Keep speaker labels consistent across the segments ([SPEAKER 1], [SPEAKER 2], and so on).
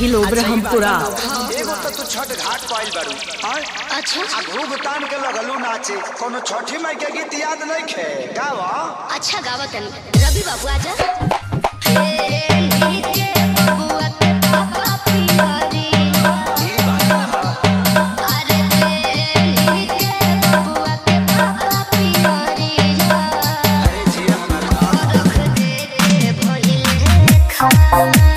[SPEAKER 1] रही
[SPEAKER 2] लोब्र
[SPEAKER 3] अच्छा, हमपुरा
[SPEAKER 4] एगो तो तू तो छठ घाट पाइल बारू
[SPEAKER 1] अच्छा?
[SPEAKER 4] आ घूग के लगलू नाचे कोनो छठी माई के गीत याद नहीं खे। गावा?
[SPEAKER 1] अच्छा गावा तन। रवि बाबू आजा हे नीचे
[SPEAKER 2] बाबू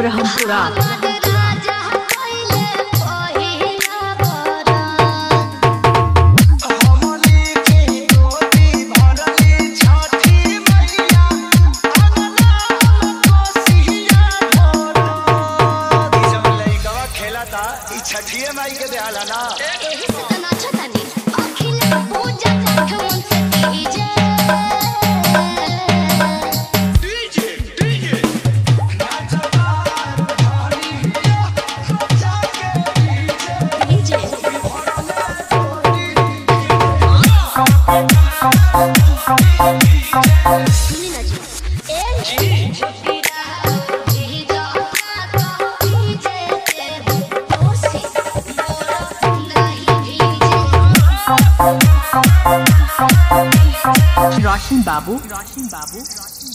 [SPEAKER 1] Raham Pura. la chía hay que dejarla nada.
[SPEAKER 2] रोशन बाबू रोशन बाबू रोशन